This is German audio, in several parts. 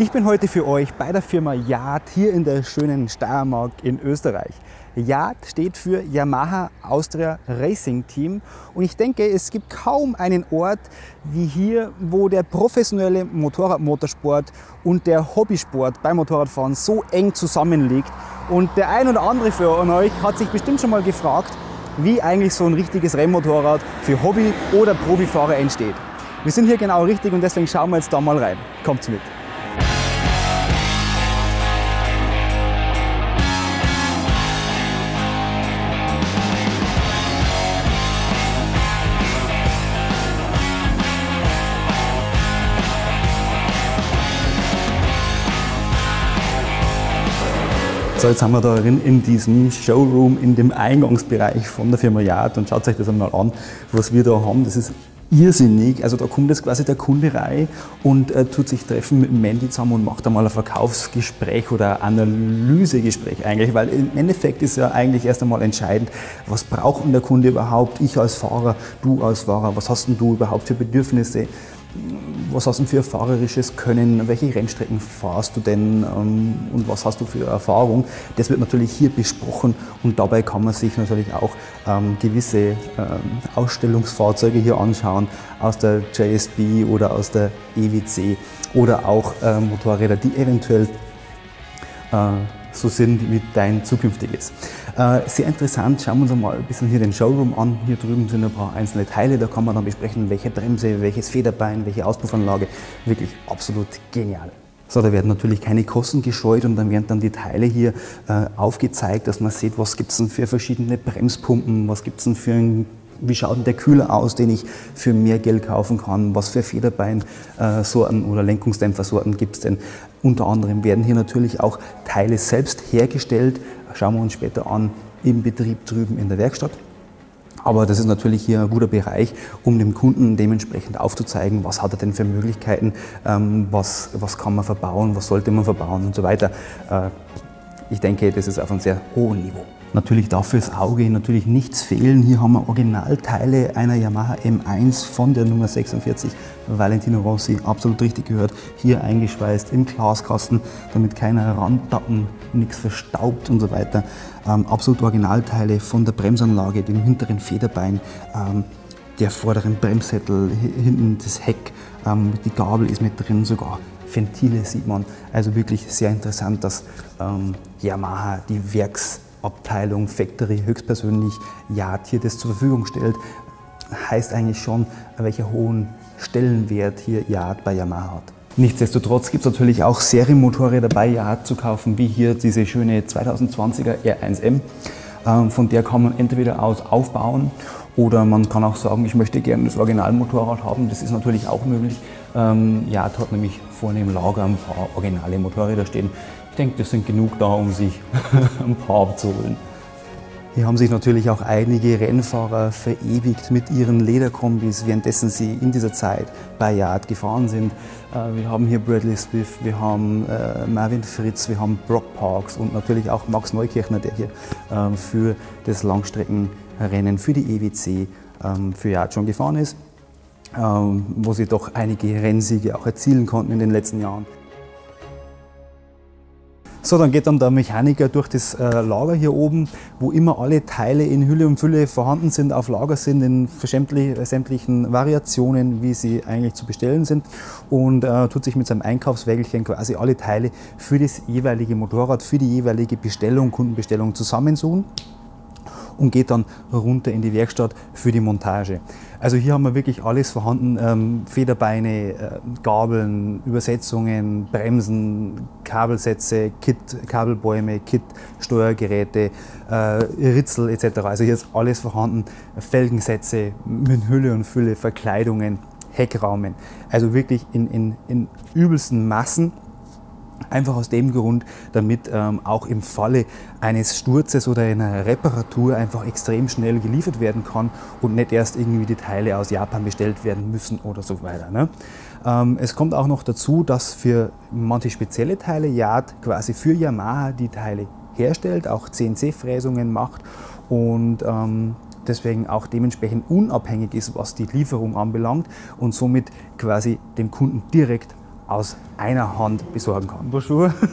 Ich bin heute für euch bei der Firma Yard hier in der schönen Steiermark in Österreich. Yard steht für Yamaha Austria Racing Team und ich denke, es gibt kaum einen Ort wie hier, wo der professionelle Motorradmotorsport und der Hobbysport beim Motorradfahren so eng zusammenliegt. Und der ein oder andere von euch hat sich bestimmt schon mal gefragt, wie eigentlich so ein richtiges Rennmotorrad für Hobby- oder Profifahrer entsteht. Wir sind hier genau richtig und deswegen schauen wir jetzt da mal rein. Kommt mit! So, jetzt haben wir da in diesem Showroom, in dem Eingangsbereich von der Firma Yard und schaut euch das einmal an, was wir da haben. Das ist irrsinnig. Also da kommt jetzt quasi der Kunde rein und äh, tut sich treffen mit Mandy zusammen und macht einmal ein Verkaufsgespräch oder Analysegespräch eigentlich, weil im Endeffekt ist ja eigentlich erst einmal entscheidend, was braucht denn der Kunde überhaupt, ich als Fahrer, du als Fahrer, was hast denn du überhaupt für Bedürfnisse, was hast du für fahrerisches Können, welche Rennstrecken fahrst du denn ähm, und was hast du für Erfahrung. Das wird natürlich hier besprochen und dabei kann man sich natürlich auch ähm, gewisse ähm, Ausstellungsfahrzeuge hier anschauen aus der JSB oder aus der EWC oder auch äh, Motorräder, die eventuell äh, so sind wie dein zukünftiges. Äh, sehr interessant, schauen wir uns mal ein bisschen hier den Showroom an. Hier drüben sind ein paar einzelne Teile, da kann man dann besprechen, welche Bremse, welches Federbein, welche Auspuffanlage. Wirklich absolut genial. So, da werden natürlich keine Kosten gescheut und dann werden dann die Teile hier äh, aufgezeigt, dass man sieht, was gibt es denn für verschiedene Bremspumpen, was gibt es denn für ein wie schaut denn der Kühler aus, den ich für mehr Geld kaufen kann? Was für Federbeinsorten oder Lenkungsdämpfersorten gibt es denn? Unter anderem werden hier natürlich auch Teile selbst hergestellt. Schauen wir uns später an im Betrieb drüben in der Werkstatt. Aber das ist natürlich hier ein guter Bereich, um dem Kunden dementsprechend aufzuzeigen, was hat er denn für Möglichkeiten, ähm, was, was kann man verbauen, was sollte man verbauen und so weiter. Äh, ich denke, das ist auf einem sehr hohen Niveau. Natürlich darf fürs Auge natürlich nichts fehlen. Hier haben wir Originalteile einer Yamaha M1 von der Nummer 46 Valentino Rossi, absolut richtig gehört, hier eingeschweißt im Glaskasten, damit keiner rantappen, nichts verstaubt und so weiter. Ähm, absolut Originalteile von der Bremsanlage, dem hinteren Federbein, ähm, der vorderen Bremssättel, hinten das Heck, ähm, die Gabel ist mit drin sogar. Ventile sieht man. Also wirklich sehr interessant, dass ähm, Yamaha die Werks Abteilung Factory höchstpersönlich Yard hier das zur Verfügung stellt, heißt eigentlich schon, welcher hohen Stellenwert hier Yard bei Yamaha hat. Nichtsdestotrotz gibt es natürlich auch Serienmotorräder bei Yard zu kaufen, wie hier diese schöne 2020er R1M. Ähm, von der kann man entweder aus aufbauen oder man kann auch sagen, ich möchte gerne das Originalmotorrad haben. Das ist natürlich auch möglich. Ähm, Yard hat nämlich vorne im Lager ein paar originale Motorräder stehen. Ich denke, das sind genug da, um sich ein paar abzuholen. Hier haben sich natürlich auch einige Rennfahrer verewigt mit ihren Lederkombis, währenddessen sie in dieser Zeit bei Yard gefahren sind. Äh, wir haben hier Bradley Smith, wir haben äh, Marvin Fritz, wir haben Brock Parks und natürlich auch Max Neukirchner, der hier ähm, für das Langstreckenrennen für die EWC ähm, für Yard schon gefahren ist, ähm, wo sie doch einige Rennsiege auch erzielen konnten in den letzten Jahren. So, dann geht dann der Mechaniker durch das äh, Lager hier oben, wo immer alle Teile in Hülle und Fülle vorhanden sind, auf Lager sind, in sämtlichen Variationen, wie sie eigentlich zu bestellen sind und äh, tut sich mit seinem Einkaufswägelchen quasi alle Teile für das jeweilige Motorrad, für die jeweilige Bestellung, Kundenbestellung zusammensuchen und geht dann runter in die Werkstatt für die Montage. Also hier haben wir wirklich alles vorhanden, ähm, Federbeine, äh, Gabeln, Übersetzungen, Bremsen, Kabelsätze, Kit, Kabelbäume, Kit, Steuergeräte, äh, Ritzel etc. Also hier ist alles vorhanden, Felgensätze mit Hülle und Fülle, Verkleidungen, Heckraumen. Also wirklich in, in, in übelsten Massen Einfach aus dem Grund, damit ähm, auch im Falle eines Sturzes oder einer Reparatur einfach extrem schnell geliefert werden kann und nicht erst irgendwie die Teile aus Japan bestellt werden müssen oder so weiter. Ne? Ähm, es kommt auch noch dazu, dass für manche spezielle Teile Yard quasi für Yamaha die Teile herstellt, auch CNC-Fräsungen macht und ähm, deswegen auch dementsprechend unabhängig ist, was die Lieferung anbelangt und somit quasi dem Kunden direkt aus einer Hand besorgen kann. Bonjour.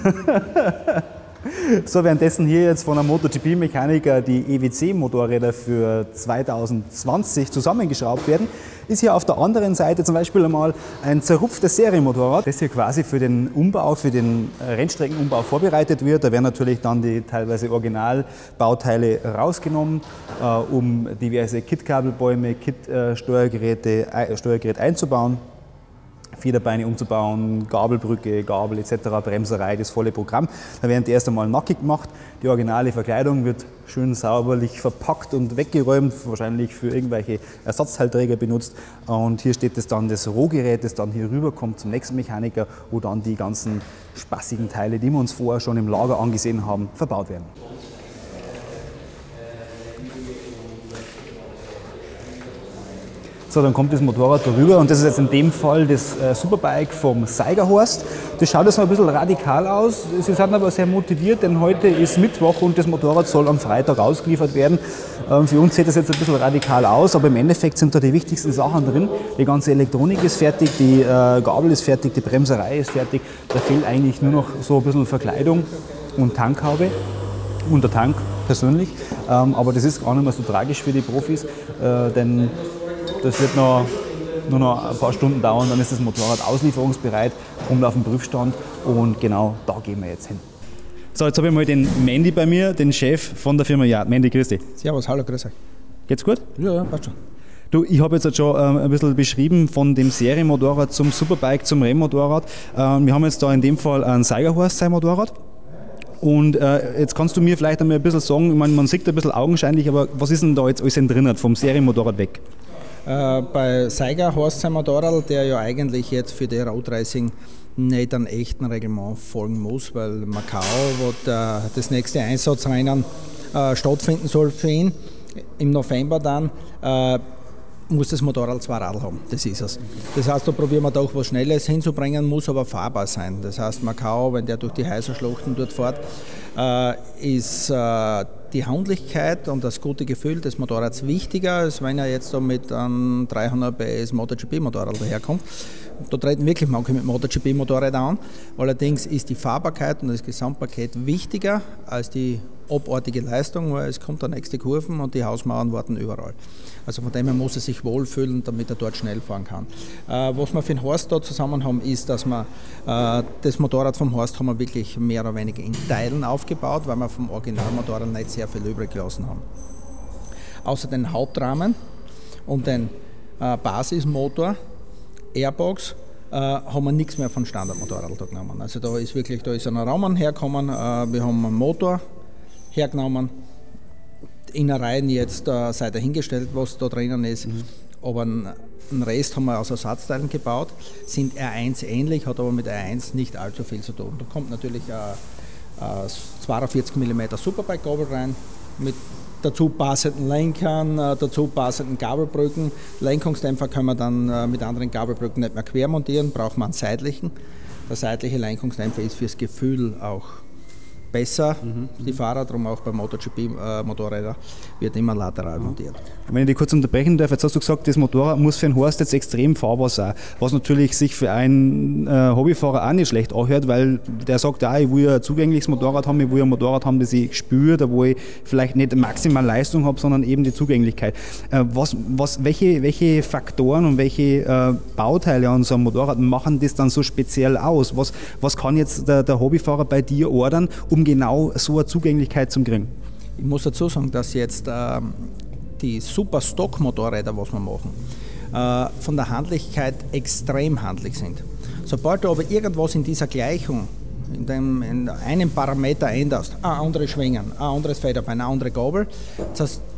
So, währenddessen hier jetzt von einem MotoGP-Mechaniker die EWC-Motorräder für 2020 zusammengeschraubt werden, ist hier auf der anderen Seite zum Beispiel einmal ein zerrupftes Serienmotorrad, das hier quasi für den Umbau, für den Rennstreckenumbau vorbereitet wird. Da werden natürlich dann die teilweise Originalbauteile rausgenommen, äh, um diverse Kit-Kabelbäume, Kit-Steuergeräte Steuergerät einzubauen. Federbeine umzubauen, Gabelbrücke, Gabel etc., Bremserei, das volle Programm. Da werden die erst einmal nackig gemacht. Die originale Verkleidung wird schön sauberlich verpackt und weggeräumt, wahrscheinlich für irgendwelche Ersatzteilträger benutzt. Und hier steht es dann das Rohgerät, das dann hier rüberkommt zum nächsten Mechaniker, wo dann die ganzen spaßigen Teile, die wir uns vorher schon im Lager angesehen haben, verbaut werden. So, dann kommt das Motorrad darüber und das ist jetzt in dem Fall das äh, Superbike vom Seigerhorst. Das schaut jetzt noch ein bisschen radikal aus. Sie sind aber sehr motiviert, denn heute ist Mittwoch und das Motorrad soll am Freitag ausgeliefert werden. Ähm, für uns sieht das jetzt ein bisschen radikal aus, aber im Endeffekt sind da die wichtigsten Sachen drin. Die ganze Elektronik ist fertig, die äh, Gabel ist fertig, die Bremserei ist fertig. Da fehlt eigentlich nur noch so ein bisschen Verkleidung und Tankhaube und der Tank persönlich. Ähm, aber das ist gar nicht mehr so tragisch für die Profis, äh, denn das wird noch, nur noch ein paar Stunden dauern, dann ist das Motorrad auslieferungsbereit, kommt auf den Prüfstand und genau da gehen wir jetzt hin. So, jetzt habe ich mal den Mandy bei mir, den Chef von der Firma Yard. Mandy, grüß dich. Servus, hallo, grüß euch. Geht's gut? Ja, ja, passt schon. Du, ich habe jetzt schon ähm, ein bisschen beschrieben von dem Serienmotorrad zum Superbike zum Rennmotorrad. Ähm, wir haben jetzt da in dem Fall ein Seigerhorst sein Motorrad. Und äh, jetzt kannst du mir vielleicht einmal ein bisschen sagen, ich meine, man sieht ein bisschen augenscheinlich, aber was ist denn da jetzt alles drin vom Serienmotorrad weg? Äh, bei Seiger Horstheimer Doral, der ja eigentlich jetzt für die Roadracing nicht einem echten Reglement folgen muss, weil Macau, wo der, das nächste Einsatzrennen äh, stattfinden soll für ihn, im November dann, äh, muss das Motorrad zwei Radl haben. Das ist es. Das heißt, da probieren wir doch was Schnelles hinzubringen, muss aber fahrbar sein. Das heißt, Macau, wenn der durch die Häuserschluchten dort fährt, äh, ist äh, die Handlichkeit und das gute Gefühl des Motorrads wichtiger, als wenn er jetzt da mit einem 300 PS MotoGP-Motorrad daherkommt. Da treten wirklich manche mit MotoGP-Motorrädern an. Allerdings ist die Fahrbarkeit und das Gesamtpaket wichtiger als die abartige Leistung, weil es kommt der nächste Kurven und die Hausmauern warten überall. Also von dem her muss er sich wohlfühlen, damit er dort schnell fahren kann. Äh, was wir für den Horst da zusammen haben, ist, dass wir äh, das Motorrad vom Horst haben wir wirklich mehr oder weniger in Teilen aufgebaut, weil wir vom Originalmotorrad nicht sehr viel übrig gelassen haben. Außer den Hauptrahmen und den äh, Basismotor, Airbox, äh, haben wir nichts mehr von Standardmotorrad genommen. Also da ist wirklich, da ist ein Rahmen hergekommen, äh, wir haben einen Motor hergenommen, Innereien jetzt äh, sei dahingestellt, was da drinnen ist. Mhm. Aber einen Rest haben wir aus Ersatzteilen gebaut, sind R1 ähnlich, hat aber mit R1 nicht allzu viel zu tun. Da kommt natürlich ein 42 mm Superbike-Gabel rein, mit dazu passenden Lenkern, äh, dazu passenden Gabelbrücken. Lenkungsdämpfer können wir dann äh, mit anderen Gabelbrücken nicht mehr quer montieren, braucht man einen seitlichen. Der seitliche Lenkungsdämpfer ist fürs Gefühl auch besser, mhm. die Fahrer, darum auch bei MotoGP-Motorrädern äh, wird immer lateral montiert. Wenn ich dich kurz unterbrechen darf, jetzt hast du gesagt, das Motorrad muss für einen Horst jetzt extrem fahrbar sein, was natürlich sich für einen äh, Hobbyfahrer auch nicht schlecht anhört, weil der sagt, ja, ich will ein zugängliches Motorrad haben, ich will ein Motorrad haben, das ich spüre, da wo ich vielleicht nicht maximal Leistung habe, sondern eben die Zugänglichkeit. Äh, was, was, welche, welche Faktoren und welche äh, Bauteile an so einem Motorrad machen das dann so speziell aus? Was, was kann jetzt der, der Hobbyfahrer bei dir ordern, um genau so eine Zugänglichkeit zu kriegen? Ich muss dazu sagen, dass jetzt äh, die super Stock-Motorräder, was wir machen, äh, von der Handlichkeit extrem handlich sind. Sobald du aber irgendwas in dieser Gleichung in, dem, in einem Parameter änderst, ein anderes Schwingen, ein anderes Federbein, eine andere Gabel,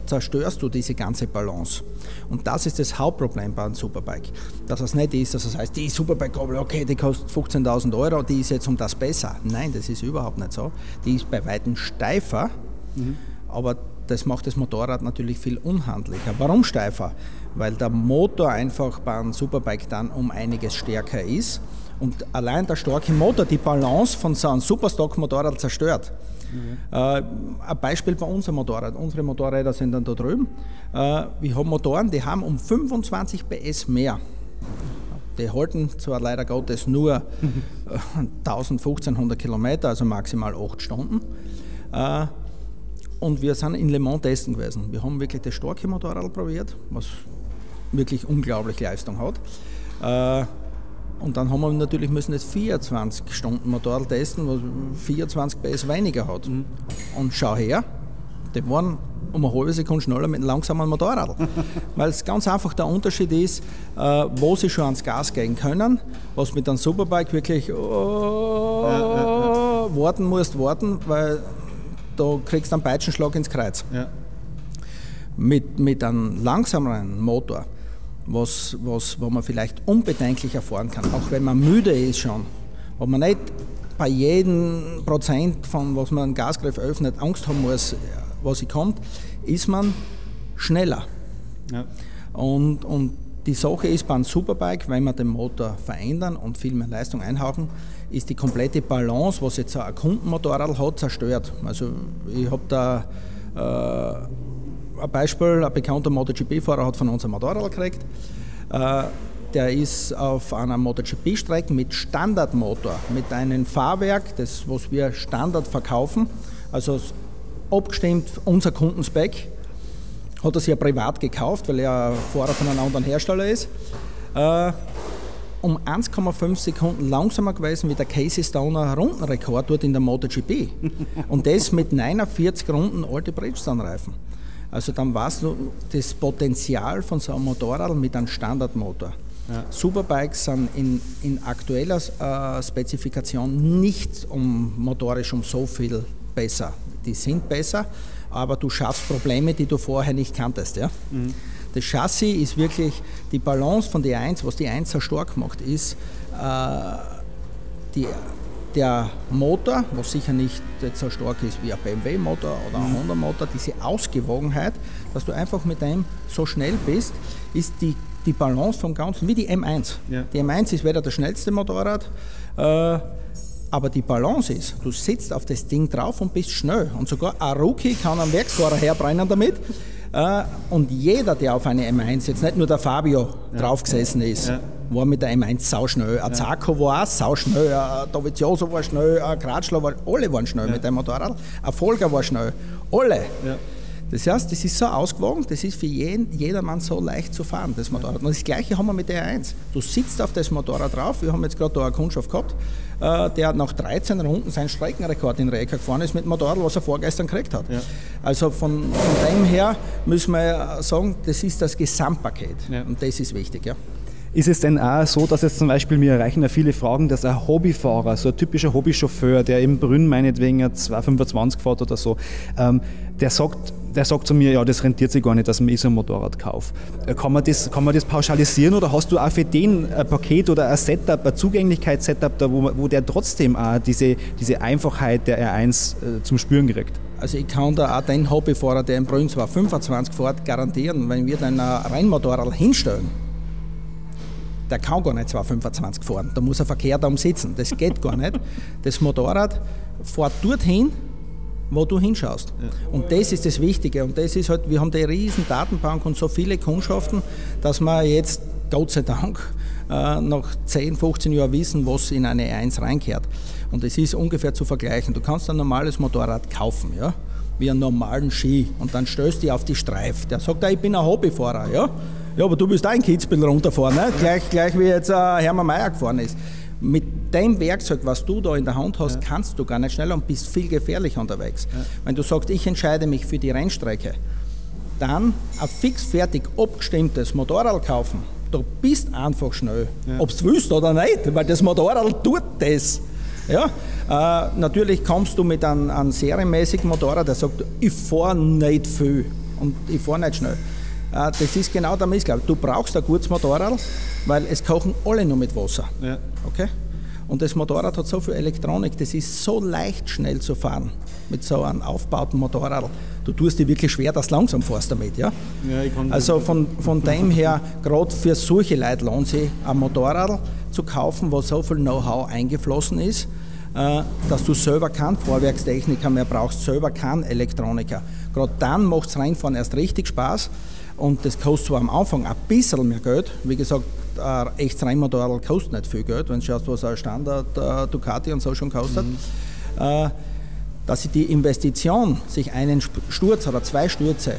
zerstörst du diese ganze Balance. Und das ist das Hauptproblem bei einem Superbike. Dass es nicht ist, dass es heißt, die Superbike-Gabel, okay, die kostet 15.000 Euro, die ist jetzt um das besser. Nein, das ist überhaupt nicht so. Die ist bei weitem steifer, mhm. aber das macht das Motorrad natürlich viel unhandlicher. Warum steifer? Weil der Motor einfach bei einem Superbike dann um einiges stärker ist und allein der starke Motor die Balance von so einem Superstock-Motorrad zerstört. Mhm. Äh, ein Beispiel bei unserem Motorrad. Unsere Motorräder sind dann da drüben. Äh, wir haben Motoren, die haben um 25 PS mehr. Die halten zwar leider Gottes nur 1000, 1500 Kilometer, also maximal 8 Stunden. Äh, und wir sind in Le Mans testen gewesen. Wir haben wirklich das starke Motorrad probiert, was wirklich unglaublich Leistung hat. Äh, und dann haben wir natürlich müssen das 24 Stunden Motorrad testen, was 24 PS weniger hat. Mhm. Und schau her, die waren um eine halbe Sekunde schneller mit einem langsamen Motorrad. Weil es ganz einfach der Unterschied ist, äh, wo sie schon ans Gas gehen können, was mit einem Superbike wirklich oh, ja, ja, ja. warten musst, warten, weil da kriegst du einen Peitschenschlag ins Kreuz. Mit, mit einem langsameren Motor was, was, wo man vielleicht unbedenklich erfahren kann, auch wenn man müde ist schon, wo man nicht bei jedem Prozent von was man Gasgriff öffnet Angst haben muss, was kommt, ist man schneller. Ja. Und, und die Sache ist beim Superbike, wenn wir den Motor verändern und viel mehr Leistung einhauchen, ist die komplette Balance, was jetzt ein Kundenmotorrad hat, zerstört. Also ich habe da äh, ein Beispiel, ein bekannter MotoGP-Fahrer hat von uns ein Motorrad gekriegt. Äh, der ist auf einer MotoGP-Strecke mit Standardmotor, mit einem Fahrwerk, das was wir Standard verkaufen, also abgestimmt unser Kundenspec, hat er sich ja privat gekauft, weil er Fahrer von einem anderen Hersteller ist. Äh, um 1,5 Sekunden langsamer gewesen wie der Casey Stoner Rundenrekord dort in der MotoGP. Und das mit 49 Runden alte Bridgestone-Reifen. Also dann weißt du das Potenzial von so einem Motorrad mit einem Standardmotor. Ja. Superbikes sind in, in aktueller äh, Spezifikation nicht um, motorisch um so viel besser. Die sind besser, aber du schaffst Probleme, die du vorher nicht kanntest. Ja? Mhm. Das Chassis ist wirklich die Balance von der 1, was die 1 so stark macht, ist äh, die der Motor, was sicher nicht so stark ist wie ein BMW-Motor oder ein mhm. Honda-Motor, diese Ausgewogenheit, dass du einfach mit dem so schnell bist, ist die, die Balance vom Ganzen, wie die M1. Ja. Die M1 ist weder das schnellste Motorrad, äh, aber die Balance ist, du sitzt auf das Ding drauf und bist schnell. Und sogar ein Rookie kann einen Werksfahrer herbrennen damit. Äh, und jeder, der auf eine M1, jetzt nicht nur der Fabio ja. draufgesessen ist, ja. war mit der M1 sauschnell. Ein Zarko war auch sauschnell, ein Dovizioso war schnell, ein Kratschler war, alle waren schnell mit dem Motorrad. Ein Folger war schnell. Alle. Das heißt, das ist so ausgewogen, das ist für jeden, jedermann so leicht zu fahren, das Motorrad. Und das Gleiche haben wir mit der 1. Du sitzt auf das Motorrad drauf, wir haben jetzt gerade da eine Kundschaft gehabt, äh, der nach 13 Runden seinen Streckenrekord in Rijeka gefahren ist mit dem Motorrad, was er vorgestern gekriegt hat. Ja. Also von, von dem her müssen wir sagen, das ist das Gesamtpaket ja. und das ist wichtig. Ja. Ist es denn auch so, dass jetzt zum Beispiel, mir erreichen ja viele Fragen, dass ein Hobbyfahrer, so ein typischer Hobbychauffeur, der im Brünn meinetwegen 225 fährt oder so, ähm, der sagt, der sagt zu mir, ja, das rentiert sich gar nicht, dass man so ein Motorrad kauft. Äh, kann man, das, kann man das pauschalisieren oder hast du auch für den ein Paket oder ein Setup, ein Zugänglichkeitssetup, da, wo, wo der trotzdem auch diese, diese Einfachheit der R1 äh, zum Spüren kriegt? Also ich kann da auch den Hobbyfahrer, der im Brünn 225 fährt, garantieren, wenn wir dann ein Rennmotorrad hinstellen, der kann gar nicht 225 fahren. Da muss er verkehrt umsitzen. Das geht gar nicht. Das Motorrad fährt dorthin, wo du hinschaust. Ja. Und das ist das Wichtige. Und das ist halt, wir haben die riesen Datenbank und so viele Kundschaften, dass wir jetzt, Gott sei Dank, äh, nach 10, 15 Jahren wissen, was in eine 1 reinkehrt. Und es ist ungefähr zu vergleichen. Du kannst ein normales Motorrad kaufen, ja, wie einen normalen Ski, und dann stößt du auf die Streif. Der sagt, ich bin ein Hobbyfahrer, ja. Ja, aber du bist auch in Kitzbühel runterfahren, ne? gleich, gleich wie jetzt äh, Hermann Mayer gefahren ist. Mit dem Werkzeug, was du da in der Hand hast, ja. kannst du gar nicht schneller und bist viel gefährlicher unterwegs. Ja. Wenn du sagst, ich entscheide mich für die Rennstrecke, dann ein fix fertig abgestimmtes Motorrad kaufen, du bist einfach schnell. Ja. Ob du willst oder nicht, weil das Motorrad tut das. Ja? Äh, natürlich kommst du mit einem, einem serienmäßigen Motorrad, der sagt, ich fahre nicht viel und ich fahre nicht schnell. Äh, das ist genau der Missglaube. Du brauchst ein gutes Motorrad, weil es kochen alle nur mit Wasser. Ja. Okay? Und das Motorrad hat so viel Elektronik, das ist so leicht schnell zu fahren mit so einem aufgebauten Motorrad. Du tust dir wirklich schwer, dass du langsam fährst damit. Ja? ja also von, von dem her, gerade für solche Leute lohnt sich ein Motorrad zu kaufen, wo so viel Know-how eingeflossen ist, äh, dass du selber keinen Vorwerkstechniker mehr brauchst, selber keinen Elektroniker. Gerade dann macht es reinfahren erst richtig Spaß und das kostet zwar am Anfang ein bisschen mehr Geld. Wie gesagt, ein echtes Rennmotorrad kostet nicht viel Geld, wenn du schaust, was ein Standard äh, Ducati und so schon kostet. Mhm. Äh, dass sich die Investition, sich einen Sturz oder zwei Stürze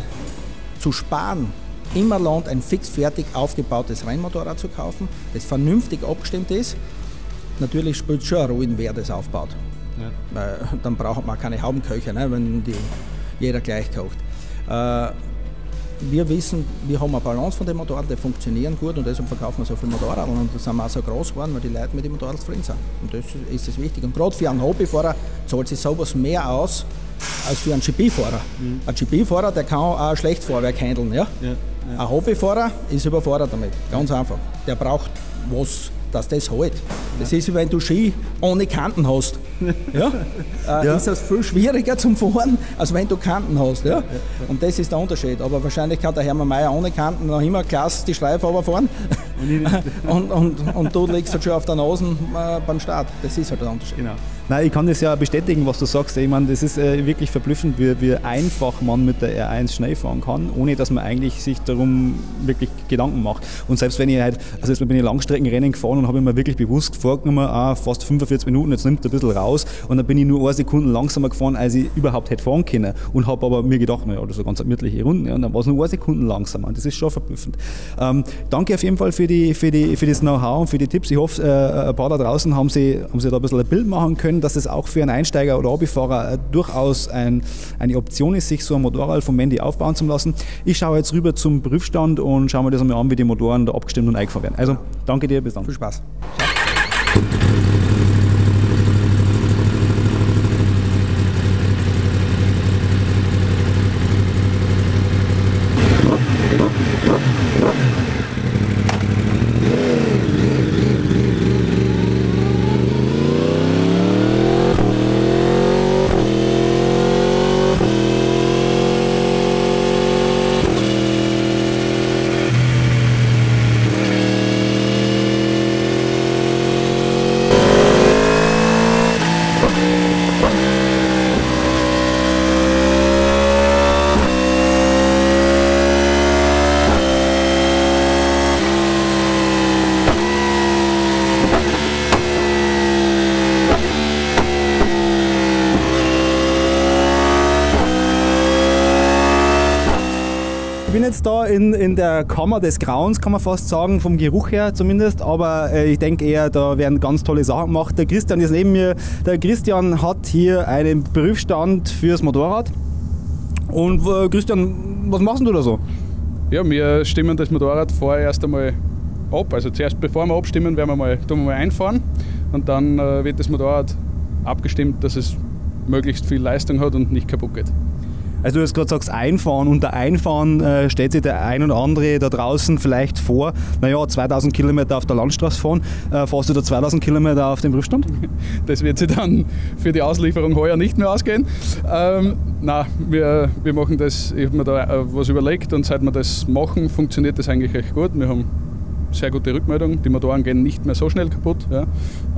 zu sparen, immer lohnt, ein fix fertig aufgebautes Rennmotorrad zu kaufen, das vernünftig abgestimmt ist. Natürlich spielt es schon eine Rolle, wer das aufbaut. Ja. Weil dann braucht man keine Haubenköche, ne, wenn die, jeder gleich kocht. Äh, wir wissen, wir haben eine Balance von den Motorrädern, die funktionieren gut und deshalb verkaufen wir so viele Motorräder und da sind wir auch so groß geworden, weil die Leute mit den Motorrädern zufrieden sind. Und das ist das wichtig. Und gerade für einen Hobbyfahrer zahlt sich sowas mehr aus als für einen GP-Fahrer. Mhm. Ein GP-Fahrer, der kann auch schlecht Fahrwerk handeln. Ja? Ja, ja. Ein Hobbyfahrer ist überfordert damit, ganz einfach. Der braucht was dass das hält. Das ist wie wenn du Ski ohne Kanten hast. Ja? Äh, ja. Ist das viel schwieriger zum Fahren, als wenn du Kanten hast. Ja? Und das ist der Unterschied. Aber wahrscheinlich kann der Hermann Mayer ohne Kanten noch immer klasse die Schleife runterfahren. und, und, und du liegst halt schon auf der Nase äh, beim Start. Das ist halt der Unterschied. Genau. Nein, ich kann das ja bestätigen, was du sagst. Ich meine, das ist äh, wirklich verblüffend, wie, wie einfach man mit der R1 schnell fahren kann, ohne dass man eigentlich sich darum wirklich Gedanken macht. Und selbst wenn ich halt, also jetzt bin ich Langstreckenrennen gefahren und habe mir wirklich bewusst vorgenommen, ah, fast 45 Minuten, jetzt nimmt er ein bisschen raus und dann bin ich nur eine Sekunde langsamer gefahren, als ich überhaupt hätte fahren können und habe aber mir gedacht, naja, das ist eine ganz gemütliche Runde ja, und dann war es nur eine Sekunde langsamer und das ist schon verblüffend. Ähm, danke auf jeden Fall für, die, für, die, für das Know-how und für die Tipps. Ich hoffe, äh, ein paar da draußen haben sie, haben sie da ein bisschen ein Bild machen können, dass es auch für einen Einsteiger oder Hobbyfahrer äh, durchaus ein, eine Option ist, sich so ein Motorrad vom Mandy aufbauen zu lassen. Ich schaue jetzt rüber zum Prüfstand und schaue mir das einmal an, wie die Motoren da abgestimmt und eingefahren werden. Also danke dir, bis dann. Viel Spaß. Jetzt da in, in der Kammer des Grauens, kann man fast sagen, vom Geruch her zumindest. Aber äh, ich denke eher, da werden ganz tolle Sachen gemacht. Der Christian ist neben mir. Der Christian hat hier einen Prüfstand fürs Motorrad. Und äh, Christian, was machst du da so? Ja, wir stimmen das Motorrad vorher erst einmal ab. Also zuerst, bevor wir abstimmen, werden wir mal, tun wir mal einfahren. Und dann äh, wird das Motorrad abgestimmt, dass es möglichst viel Leistung hat und nicht kaputt geht. Also du hast gerade gesagt, einfahren. Unter einfahren äh, stellt sich der ein oder andere da draußen vielleicht vor, naja, 2000 Kilometer auf der Landstraße fahren. Äh, fahrst du da 2000 Kilometer auf dem Prüfstand? Das wird sich dann für die Auslieferung heuer nicht mehr ausgehen. Ähm, nein, wir, wir machen das, ich habe mir da äh, was überlegt und seit wir das machen, funktioniert das eigentlich recht gut. Wir haben sehr gute Rückmeldung. Die Motoren gehen nicht mehr so schnell kaputt. Ja.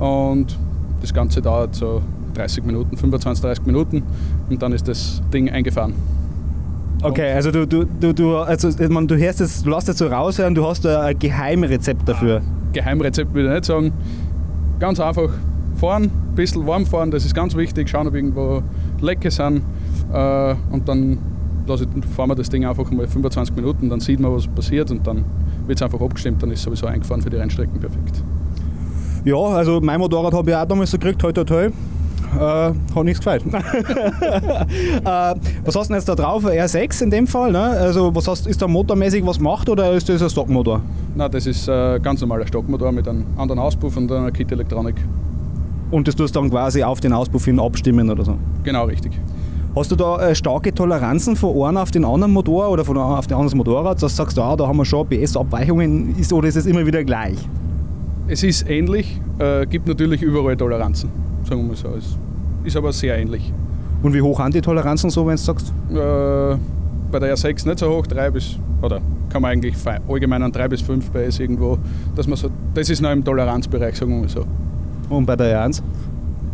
Und das Ganze dauert so 30 Minuten, 25, 30 Minuten und dann ist das Ding eingefahren. Okay, also du, du, du, du, also, man, du hörst es, du lässt es so raushören, du hast ein Geheimrezept dafür. Geheimrezept würde ich nicht sagen. Ganz einfach fahren, ein bisschen warm fahren, das ist ganz wichtig. Schauen, ob irgendwo Lecke sind. Äh, und dann fahren wir das Ding einfach mal 25 Minuten, dann sieht man, was passiert und dann wird es einfach abgestimmt, dann ist es sowieso eingefahren für die Rennstrecken perfekt. Ja, also mein Motorrad habe ich auch damals so gekriegt, toi toi äh, hat nichts gefällt. äh, was hast du denn jetzt da drauf? R6 in dem Fall? Ne? Also was hast, ist da motormäßig was gemacht oder ist das ein Stockmotor? Nein, das ist ein ganz normaler Stockmotor mit einem anderen Auspuff und einer Kit-Elektronik. Und das tust du dann quasi auf den Auspuff hin abstimmen oder so? Genau, richtig. Hast du da äh, starke Toleranzen von einem auf den anderen Motor oder von einem auf den anderen Motorrad, dass du sagst, ah, da haben wir schon PS-Abweichungen, oder ist es immer wieder gleich? Es ist ähnlich, äh, gibt natürlich überall Toleranzen sagen wir so. Es ist aber sehr ähnlich. Und wie hoch sind die Toleranzen so, wenn du sagst? Äh, bei der R6 nicht so hoch, 3 bis, oder kann man eigentlich allgemein an 3 bis 5 bei ist irgendwo, dass man so, das ist noch im Toleranzbereich, sagen wir mal so. Und bei der R1?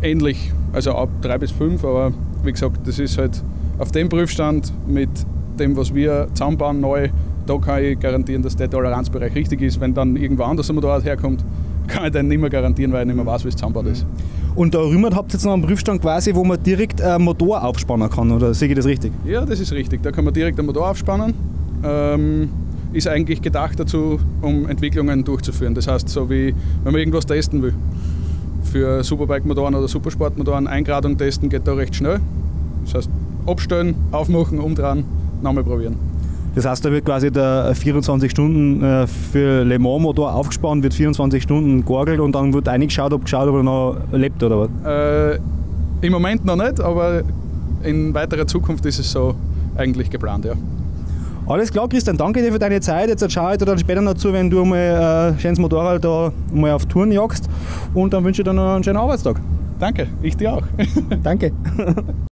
Ähnlich, also ab 3 bis 5, aber wie gesagt, das ist halt auf dem Prüfstand mit dem, was wir zusammenbauen neu, da kann ich garantieren, dass der Toleranzbereich richtig ist. Wenn dann irgendwo anders ein Motorrad herkommt, kann ich den nicht mehr garantieren, weil ich nicht mehr weiß, wie es zusammenbaut ist. Und da rüber habt ihr jetzt noch einen Prüfstand quasi, wo man direkt einen Motor aufspannen kann, oder sehe ich das richtig? Ja, das ist richtig. Da kann man direkt einen Motor aufspannen. Ähm, ist eigentlich gedacht dazu, um Entwicklungen durchzuführen. Das heißt, so wie wenn man irgendwas testen will. Für Superbike-Motoren oder Supersportmotoren Eingradung testen geht da recht schnell. Das heißt, abstellen, aufmachen, umdrehen, nochmal probieren. Das heißt, da wird quasi der 24 Stunden äh, für Le Mans Motor aufgespannt, wird 24 Stunden georgelt und dann wird eingeschaut, ob geschaut, ob er noch lebt oder was? Äh, Im Moment noch nicht, aber in weiterer Zukunft ist es so eigentlich geplant, ja. Alles klar, Christian, danke dir für deine Zeit. Jetzt schaue ich dir dann später noch zu, wenn du mal äh, schönes Motorrad da mal auf Touren jagst. Und dann wünsche ich dir noch einen schönen Arbeitstag. Danke, ich dir auch. danke.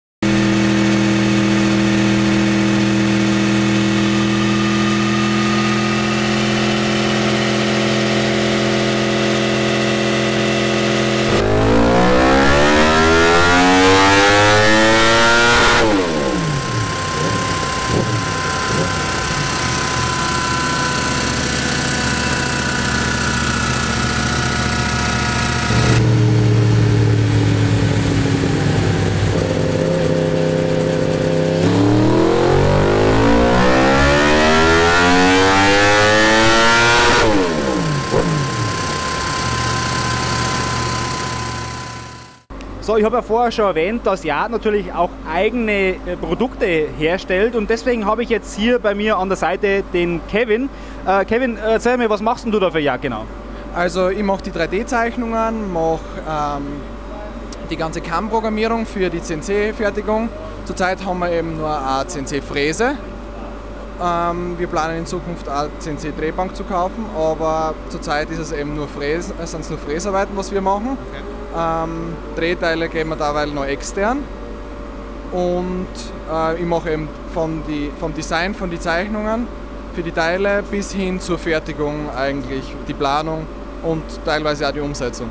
So, ich habe ja vorher schon erwähnt, dass Yard natürlich auch eigene äh, Produkte herstellt und deswegen habe ich jetzt hier bei mir an der Seite den Kevin. Äh, Kevin, erzähl mir, was machst du da für Yard genau? Also ich mache die 3D-Zeichnungen, mache ähm, die ganze CAM-Programmierung für die CNC-Fertigung. Zurzeit haben wir eben nur eine CNC-Fräse. Ähm, wir planen in Zukunft eine CNC-Drehbank zu kaufen, aber zurzeit ist es eben nur Fräs, sind es nur Fräsarbeiten, was wir machen. Okay. Ähm, Drehteile geben wir dabei noch extern. Und äh, ich mache eben von die, vom Design, von den Zeichnungen für die Teile bis hin zur Fertigung eigentlich die Planung und teilweise auch die Umsetzung.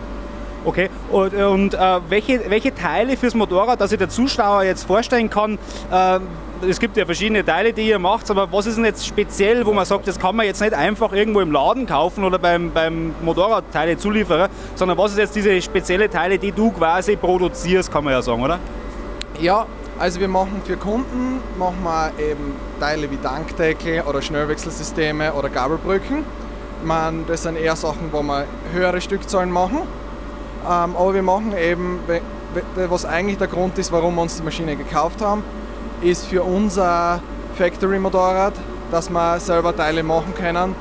Okay, und, und äh, welche, welche Teile fürs Motorrad, dass sich der Zuschauer jetzt vorstellen kann, äh, es gibt ja verschiedene Teile, die ihr macht, aber was ist denn jetzt speziell, wo man sagt, das kann man jetzt nicht einfach irgendwo im Laden kaufen oder beim, beim Motorradteile-Zulieferer, sondern was ist jetzt diese spezielle Teile, die du quasi produzierst, kann man ja sagen, oder? Ja, also wir machen für Kunden machen wir eben Teile wie Tankdeckel oder Schnellwechselsysteme oder Gabelbrücken. Man, das sind eher Sachen, wo wir höhere Stückzahlen machen. Ähm, aber wir machen eben, was eigentlich der Grund ist, warum wir uns die Maschine gekauft haben, ist für unser Factory-Motorrad, dass wir selber Teile machen können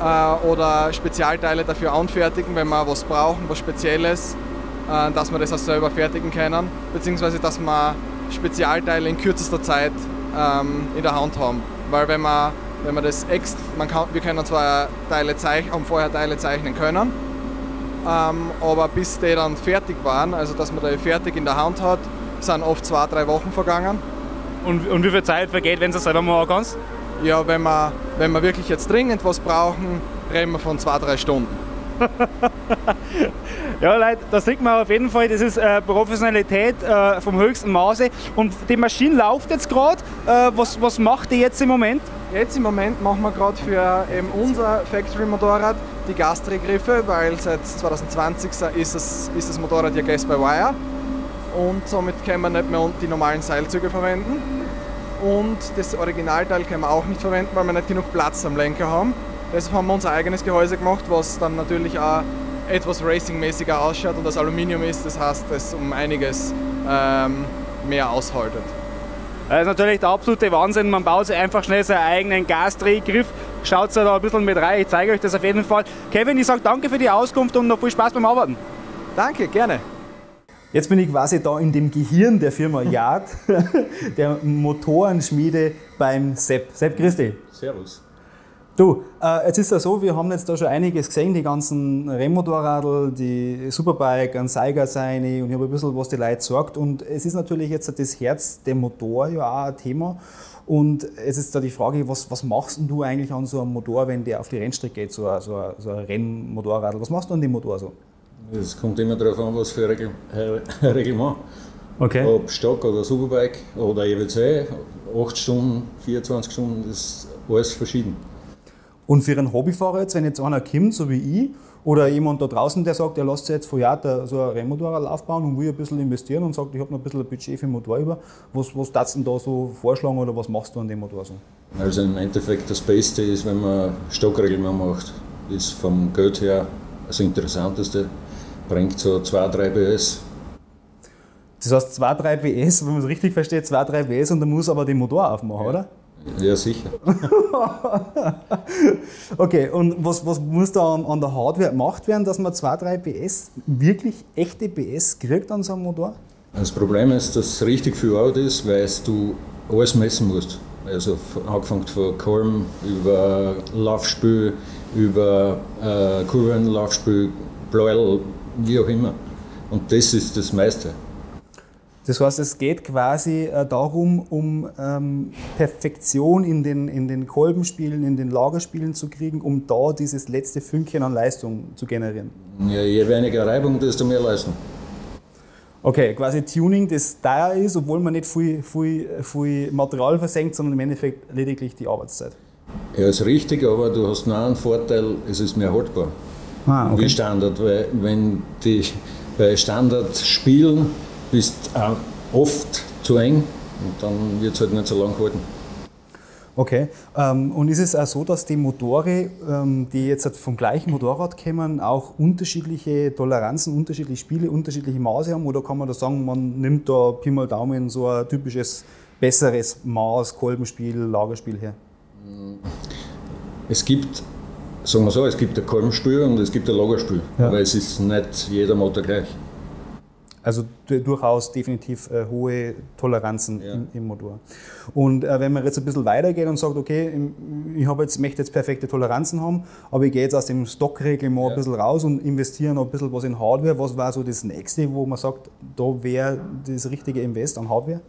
äh, oder Spezialteile dafür anfertigen, wenn wir was brauchen, was Spezielles, äh, dass wir das auch selber fertigen können, beziehungsweise dass wir Spezialteile in kürzester Zeit ähm, in der Hand haben. Weil wenn man, wenn man das ex, man kann, wir können zwar Teile zeichnen, haben vorher Teile zeichnen können, aber bis die dann fertig waren, also dass man die fertig in der Hand hat, sind oft zwei, drei Wochen vergangen. Und, und wie viel Zeit vergeht, wenn du es selber machen kannst? Ja, wenn wir, wenn wir wirklich jetzt dringend was brauchen, reden wir von zwei, drei Stunden. ja, Leute, da sieht man auf jeden Fall, das ist äh, Professionalität äh, vom höchsten Maße. Und die Maschine läuft jetzt gerade. Äh, was, was macht die jetzt im Moment? Jetzt im Moment machen wir gerade für eben unser Factory-Motorrad die Gastregriffe, weil seit 2020 ist das, ist das Motorrad ja Gas by Wire und somit können wir nicht mehr die normalen Seilzüge verwenden. Und das Originalteil können wir auch nicht verwenden, weil wir nicht genug Platz am Lenker haben. Deshalb haben wir unser eigenes Gehäuse gemacht, was dann natürlich auch etwas racingmäßiger ausschaut und das Aluminium ist, das heißt, es um einiges ähm, mehr aushaltet. Das ist natürlich der absolute Wahnsinn. Man baut sich einfach schnell seinen eigenen Gasdrehgriff. Schaut da ein bisschen mit rein. Ich zeige euch das auf jeden Fall. Kevin, ich sage danke für die Auskunft und noch viel Spaß beim Arbeiten. Danke, gerne. Jetzt bin ich quasi da in dem Gehirn der Firma Yard, der Motorenschmiede beim Sepp. Sepp, grüß dich. Servus. Du, äh, jetzt ist ja so, wir haben jetzt da schon einiges gesehen, die ganzen Rennmotorradl, die Superbike, ein Seiger seine und ich habe ein bisschen, was die Leute sagt. Und es ist natürlich jetzt das Herz der Motor ja auch ein Thema. Und es ist da die Frage, was, was machst du eigentlich an so einem Motor, wenn der auf die Rennstrecke geht, so ein, so ein, so ein Rennmotorradl? Was machst du an dem Motor so? Es kommt immer darauf an, was für ein Reglement. Okay. Ob Stock oder Superbike oder EWC, 8 Stunden, 24 Stunden, das ist alles verschieden. Und für einen Hobbyfahrer jetzt, wenn jetzt einer kommt, so wie ich, oder jemand da draußen, der sagt, er lässt sich jetzt von Jahr so ein Rennmotorrad aufbauen und will ein bisschen investieren und sagt, ich habe noch ein bisschen ein Budget für den Motor über. Was, was darfst du denn da so vorschlagen oder was machst du an dem Motor so? Also im Endeffekt das Beste ist, wenn man Stockregel macht. Ist vom Geld her das Interessanteste. Bringt so 2-3 PS. Das heißt 2-3 PS, wenn man es richtig versteht, 2-3 PS und dann muss aber den Motor aufmachen, ja. oder? Ja, sicher. okay, und was, was muss da an, an, der Hardware gemacht werden, dass man 2-3 PS, wirklich echte PS kriegt an so einem Motor? Das Problem ist, dass es richtig viel Auto ist, weil du alles messen musst. Also angefangen von Kolben über Laufspiel, über äh, Kurvenlaufspiel, Bläuel, wie auch immer. Und das ist das meiste. Das heißt, es geht quasi äh, darum, um ähm, Perfektion in den, in den Kolbenspielen, in den Lagerspielen zu kriegen, um da dieses letzte Fünkchen an Leistung zu generieren. Ja, je weniger Reibung, desto mehr Leistung. Okay, quasi Tuning, das teuer ist, obwohl man nicht viel, viel, viel Material versenkt, sondern im Endeffekt lediglich die Arbeitszeit. Ja, ist richtig, aber du hast noch einen Vorteil, es ist mehr haltbar. Ah, okay. Wie Standard, weil wenn die bei Standard spielen, bist auch oft zu eng und dann wird es halt nicht so lange halten. Okay, ähm, und ist es auch so, dass die Motore, ähm, die jetzt vom gleichen Motorrad kommen, auch unterschiedliche Toleranzen, unterschiedliche Spiele, unterschiedliche Maße haben? Oder kann man da sagen, man nimmt da Pi mal Daumen so ein typisches, besseres Maß, Kolbenspiel, Lagerspiel her? Es gibt, sagen wir so, es gibt ein Kolbenspiel und es gibt ein Lagerspiel, ja. weil es ist nicht jeder Motor gleich. Also durchaus definitiv äh, hohe Toleranzen ja. im, im, Motor. Und äh, wenn man jetzt ein bisschen weitergeht und sagt, okay, ich jetzt, möchte jetzt perfekte Toleranzen haben, aber ich gehe jetzt aus dem Stockreglement ja. ein bisschen raus und investiere noch ein bisschen was in Hardware, was war so das nächste, wo man sagt, da wäre das richtige Invest an Hardware?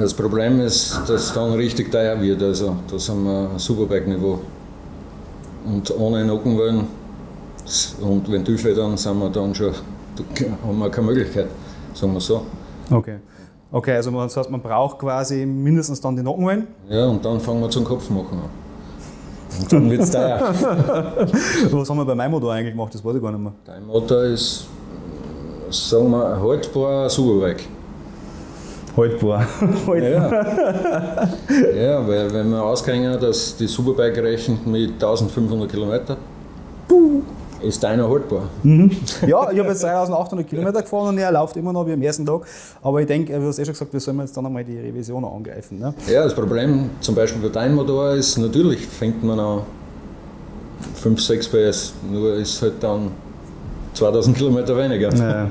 Das Problem ist, dass es dann richtig teuer wird. Also da sind wir Superbike-Niveau. Und ohne Nockenwellen und dann sind wir dann schon, haben wir keine Möglichkeit sagen wir so. Okay. Okay, also das heißt, man braucht quasi mindestens dann die Nockenwellen? Ja, und dann fangen wir zum Kopf machen an. Und dann wird es teuer. Was haben wir bei meinem Motor eigentlich gemacht? Das weiß ich gar nicht mehr. Dein Motor ist, sagen wir, haltbar Superbike. Haltbar. ja. ja, weil wenn wir ausgehen, dass die Superbike rechnet mit 1500 Kilometern, ist deiner haltbar? Mhm. Ja, ich habe jetzt 3800 Kilometer gefahren und er läuft immer noch wie am ersten Tag. Aber ich denke, du hast eh schon gesagt, wir sollen jetzt dann einmal die Revision angreifen. Ne? Ja, das Problem zum Beispiel bei deinem Motor ist, natürlich fängt man an 5, 6 PS, nur ist halt dann 2000 Kilometer weniger. Ja.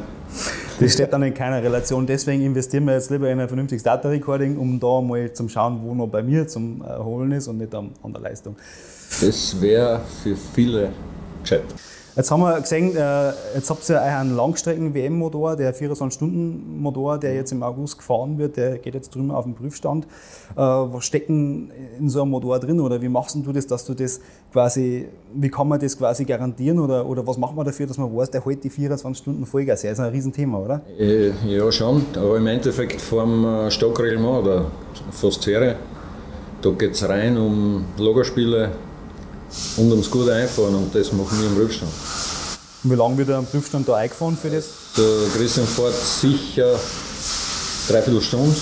Das steht dann in keiner Relation. Deswegen investieren wir jetzt lieber in ein vernünftiges Data Recording, um da mal zu schauen, wo noch bei mir zum Holen ist und nicht an, an der Leistung. Das wäre für viele gescheit. Jetzt haben wir gesehen, äh, jetzt habt ihr einen Langstrecken-WM-Motor, der 24-Stunden-Motor, der jetzt im August gefahren wird, der geht jetzt drüben auf den Prüfstand. Äh, was stecken in so einem Motor drin oder wie machst du das, dass du das quasi, wie kann man das quasi garantieren oder, oder was macht man dafür, dass man weiß, der hält die 24 Stunden Vollgas? Das ist ein Riesenthema, oder? Äh, ja, schon, aber im Endeffekt vom Stockreglement oder fast Serie, da geht es rein um Lagerspiele, und ums gute Einfahren und das machen wir im Prüfstand. Und wie lange wird er am Prüfstand da eingefahren für das? Der Christian fährt sicher dreiviertel Stunde,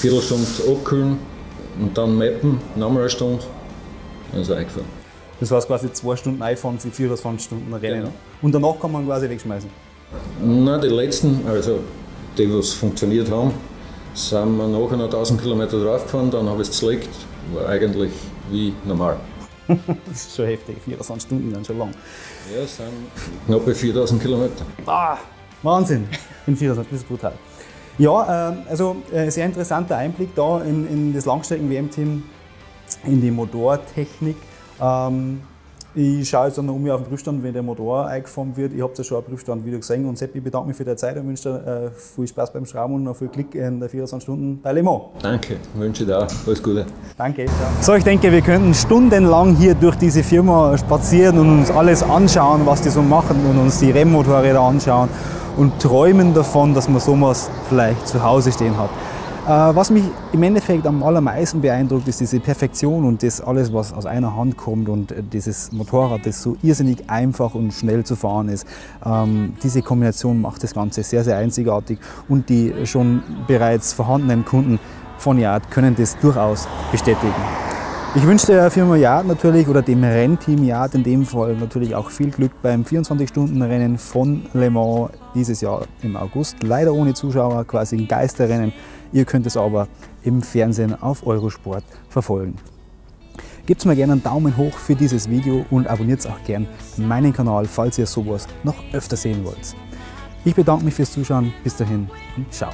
Viertelstunde abkühlen und dann mappen, nochmal eine Stunde, dann ist er eingefahren. Das heißt quasi zwei Stunden einfahren für 24 Stunden Rennen. Genau. Und danach kann man quasi wegschmeißen? Nein, die letzten, also die, was funktioniert haben, sind wir nachher noch 1000 Kilometer draufgefahren, dann habe ich es zerlegt, war eigentlich wie normal. das ist schon heftig, 24 Stunden dann schon lang. Ja, es sind knapp 4000 Kilometer. Ah, Wahnsinn, in 24, das ist brutal. Ja, äh, also äh, sehr interessanter Einblick da in, in das Langstrecken-WM-Team, in die Motortechnik. Ähm, ich schaue jetzt dann um mich auf den Prüfstand, wenn der Motor eingefahren wird. Ich habe ja schon einen Prüfstand wieder gesehen. Und Sepp, ich bedanke mich für die Zeit und wünsche dir äh, viel Spaß beim Schrauben und noch viel Glück in der 24 Stunden bei Le Mans. Danke, wünsche dir auch alles Gute. Danke. Ciao. So, ich denke, wir könnten stundenlang hier durch diese Firma spazieren und uns alles anschauen, was die so machen und uns die Rennmotorräder anschauen und träumen davon, dass man sowas vielleicht zu Hause stehen hat. Was mich im Endeffekt am allermeisten beeindruckt, ist diese Perfektion und das alles, was aus einer Hand kommt und äh, dieses Motorrad, das so irrsinnig einfach und schnell zu fahren ist. Ähm, diese Kombination macht das Ganze sehr, sehr einzigartig und die schon bereits vorhandenen Kunden von Yard können das durchaus bestätigen. Ich wünsche der Firma Yard natürlich oder dem Rennteam Yard in dem Fall natürlich auch viel Glück beim 24-Stunden-Rennen von Le Mans dieses Jahr im August. Leider ohne Zuschauer, quasi ein Geisterrennen. Ihr könnt es aber im Fernsehen auf Eurosport verfolgen. Gebt mir gerne einen Daumen hoch für dieses Video und abonniert auch gerne meinen Kanal, falls ihr sowas noch öfter sehen wollt. Ich bedanke mich fürs Zuschauen. Bis dahin und ciao.